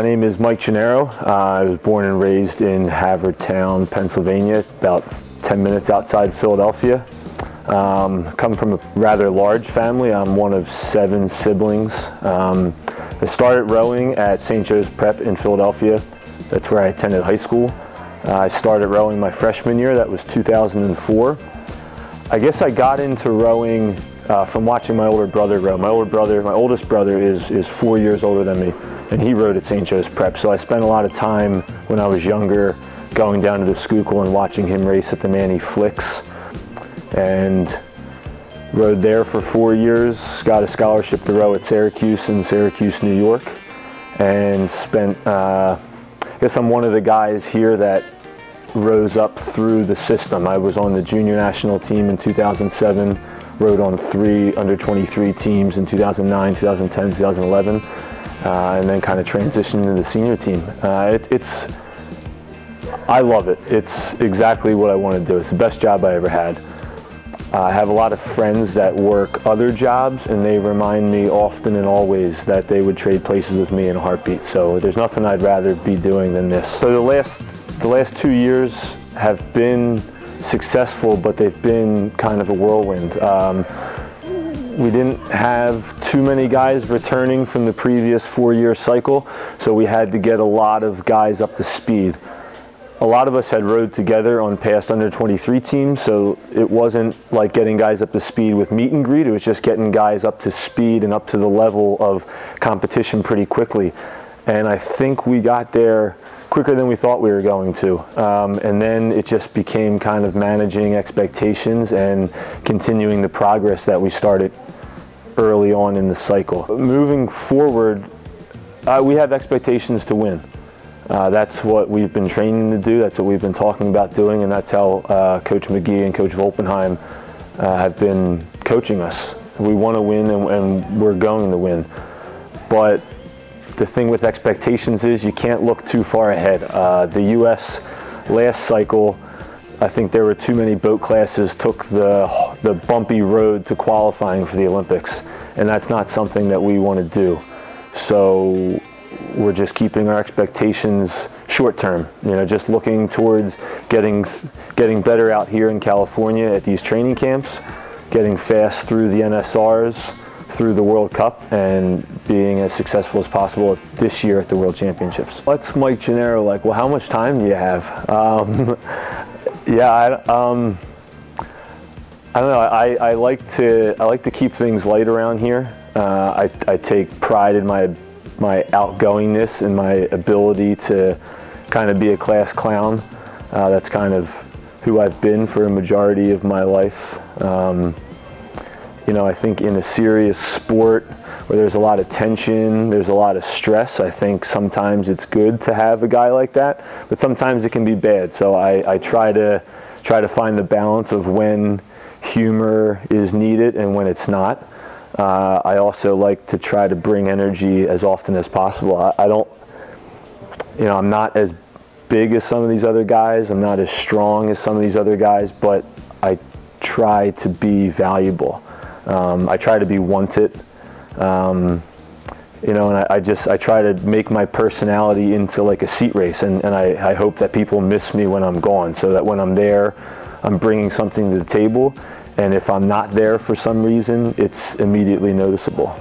My name is Mike Gennaro. Uh, I was born and raised in Havertown, Pennsylvania, about 10 minutes outside Philadelphia. Um, come from a rather large family. I'm one of seven siblings. Um, I started rowing at St. Joe's Prep in Philadelphia. That's where I attended high school. Uh, I started rowing my freshman year, that was 2004. I guess I got into rowing uh, from watching my older brother row. My older brother, my oldest brother is, is four years older than me, and he rowed at St. Joe's Prep. So I spent a lot of time when I was younger going down to the Schuylkill and watching him race at the Manny Flicks. And rowed there for four years, got a scholarship to row at Syracuse in Syracuse, New York, and spent, uh, I guess I'm one of the guys here that rose up through the system. I was on the junior national team in 2007, rowed on three under 23 teams in 2009, 2010, 2011, uh, and then kind of transitioned to the senior team. Uh, it, it's, I love it. It's exactly what I want to do. It's the best job I ever had. Uh, I have a lot of friends that work other jobs and they remind me often and always that they would trade places with me in a heartbeat. So there's nothing I'd rather be doing than this. So the last the last two years have been successful, but they've been kind of a whirlwind. Um, we didn't have too many guys returning from the previous four-year cycle, so we had to get a lot of guys up to speed. A lot of us had rowed together on past under 23 teams, so it wasn't like getting guys up to speed with meet and greet, it was just getting guys up to speed and up to the level of competition pretty quickly. And I think we got there quicker than we thought we were going to. Um, and then it just became kind of managing expectations and continuing the progress that we started early on in the cycle. Moving forward, uh, we have expectations to win. Uh, that's what we've been training to do. That's what we've been talking about doing, and that's how uh, Coach McGee and Coach Volpenheim uh, have been coaching us. We want to win, and, and we're going to win. But the thing with expectations is you can't look too far ahead. Uh, the U.S. last cycle, I think there were too many boat classes took the, the bumpy road to qualifying for the Olympics, and that's not something that we want to do. So we're just keeping our expectations short term, you know, just looking towards getting, getting better out here in California at these training camps, getting fast through the NSRs, through the World Cup and being as successful as possible this year at the World Championships. What's Mike Gennaro like? Well, how much time do you have? Um, yeah, I, um, I don't know. I, I, like to I like to keep things light around here. Uh, I, I take pride in my my outgoingness and my ability to kind of be a class clown. Uh, that's kind of who I've been for a majority of my life. Um, you know, I think in a serious sport where there's a lot of tension, there's a lot of stress, I think sometimes it's good to have a guy like that, but sometimes it can be bad. So I, I try to try to find the balance of when humor is needed and when it's not. Uh, I also like to try to bring energy as often as possible. I, I don't, you know, I'm not as big as some of these other guys. I'm not as strong as some of these other guys, but I try to be valuable. Um, I try to be wanted. Um, you know, and I, I, just I try to make my personality into like a seat race, and, and I, I hope that people miss me when I'm gone, so that when I'm there, I'm bringing something to the table, and if I'm not there for some reason, it's immediately noticeable.